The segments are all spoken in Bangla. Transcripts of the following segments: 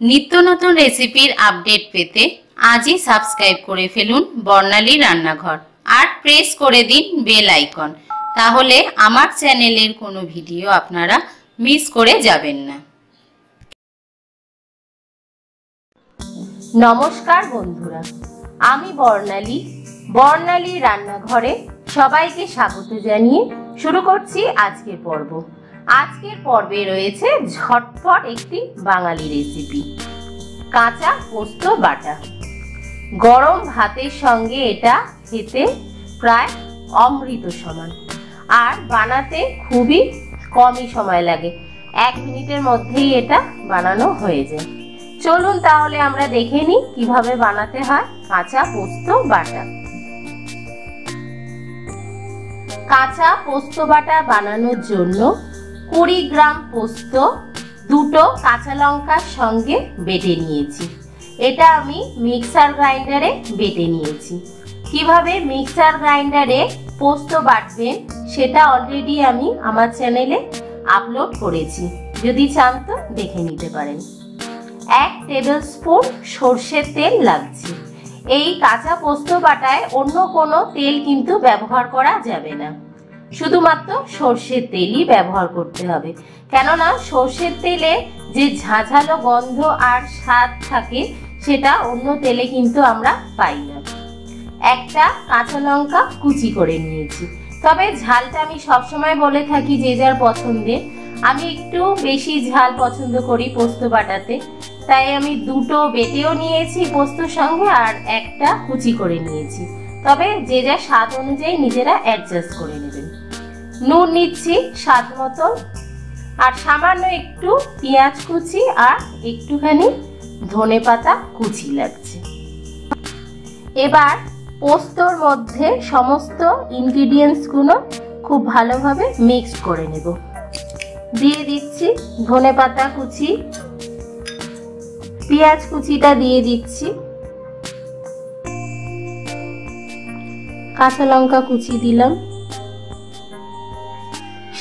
নিত্য নতুন রেসিপির আপডেট পেতে আজই সাবস্ক্রাইব করে ফেলুন বর্ণালী রান্নাঘর। আর প্রেস করে দিন বেল আইকন তাহলে আমার চ্যানেলের কোনো ভিডিও আপনারা মিস করে যাবেন না। নমস্কার বন্ধুরা, আমি বর্ণালী। বর্ণালী রান্নাঘরে সবাইকে স্বাগত জানিয়ে শুরু করছি আজকের পর্ব। আজকের পর্বে রয়েছে ঝটপট একটি বাঙালি রেসিপি কাঁচা পোস্ত বাটা। গরম ভাতের সঙ্গে এটা খেতে প্রায় অমৃত সমান। আর বানাতে খুবই কমই সময় লাগে। এক মিনিটের মধ্যেই এটা বানানো হয়ে যায়। চলুন তাহলে আমরা দেখে নিই কীভাবে বানাতে হয় কাঁচা পোস্ত বাটা। কাঁচা পোস্ত বাটা বানানোর জন্য কুড়ি গ্রাম পোস্ত দুটো কাঁচা লঙ্কার সঙ্গে বেটে নিয়েছি। এটা আমি মিক্সার গ্রাইন্ডারে বেটে নিয়েছি। কীভাবে মিক্সার গ্রাইন্ডারে পোস্ত বাটবেন সেটা অলরেডি আমি আমার চ্যানেলে আপলোড করেছি। যদি চান তো দেখে নিতে পারেন। এক টেবিল স্পুন সর্ষের তেল লাগছে। এই কাঁচা পোস্ত বাটায় অন্য কোনো তেল কিন্তু ব্যবহার করা যাবে না। শুধুমাত্র সর্ষের তেলই ব্যবহার করতে হবে। কেননা সর্ষের তেলে যে ঝাঁঝালো গন্ধ আর স্বাদ থাকে, সেটা অন্য তেলে কিন্তু আমরা পাই না। একটা কাঁচা লঙ্কা কুচি করে নিয়েছি। তবে ঝালটা আমি সবসময় বলে থাকি যে যার পছন্দের আমি একটু বেশি ঝাল পছন্দ করি পোস্ত বাটাতে। তাই আমি দুটো বেটেও নিয়েছি পোস্তর সঙ্গে আর একটা কুচি করে নিয়েছি। তবে যে যা স্বাদ অনুযায়ী নিজেরা অ্যাডজাস্ট করে নেবেন। নুন নিচ্ছি স্বাদ মতো, আর সামান্য একটু পেঁয়াজ কুচি আর একটুখানি ধনে পাতা কুচি লাগছে। এবার পোস্তর মধ্যে সমস্ত ইনগ্রিডিয়েন্টসগুলো খুব ভালোভাবে মিক্স করে নেব। দিয়ে দিচ্ছি ধনে পাতা কুচি, পেঁয়াজ কুচিটা দিয়ে দিচ্ছি। কাঁচা লঙ্কা কুচি দিলাম।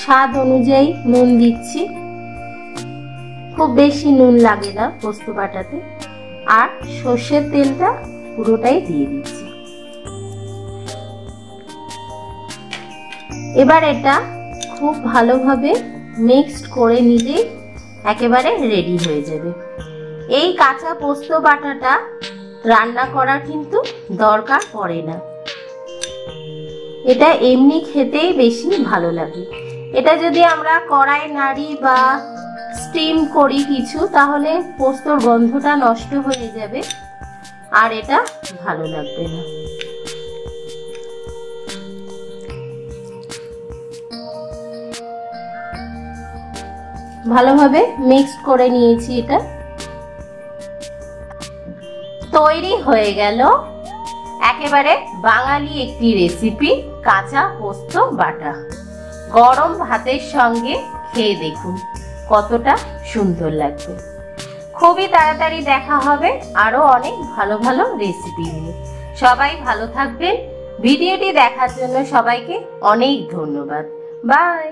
স্বাদ অনুযায়ী নুন দিচ্ছি। খুব বেশি নুন লাগে না পোস্ত বাটাতে। আর সর্ষের তেলটা পুরোটাই দিয়ে দিচ্ছি। এবার এটা খুব ভালোভাবে মিক্সড করে নিলে একেবারে রেডি হয়ে যাবে। এই কাঁচা পোস্ত বাটাটা রান্না করার কিন্তু দরকার পড়ে না। এটা এমনি খেতেই বেশি ভালো লাগে। এটা যদি আমরা কড়াই, নাড়ি বা স্টিম করি কিছু, তাহলে পোস্তর গন্ধটা নষ্ট হয়ে যাবে আর এটা ভালো লাগবে না। ভালোভাবে মিক্স করে নিয়েছি এটা। তৈরি হয়ে গেল। একেবারে বাঙালি একটি রেসিপি কাঁচা পোস্ত, বাটা। গরম ভাতের সঙ্গে খেয়ে দেখুন, কতটা সুন্দর লাগবে। খুবই তাড়াতাড়ি দেখা হবে আরও অনেক ভালো ভালো রেসিপি নিয়ে। সবাই ভালো থাকবেন। ভিডিওটি দেখার জন্য সবাইকে অনেক ধন্যবাদ। বাই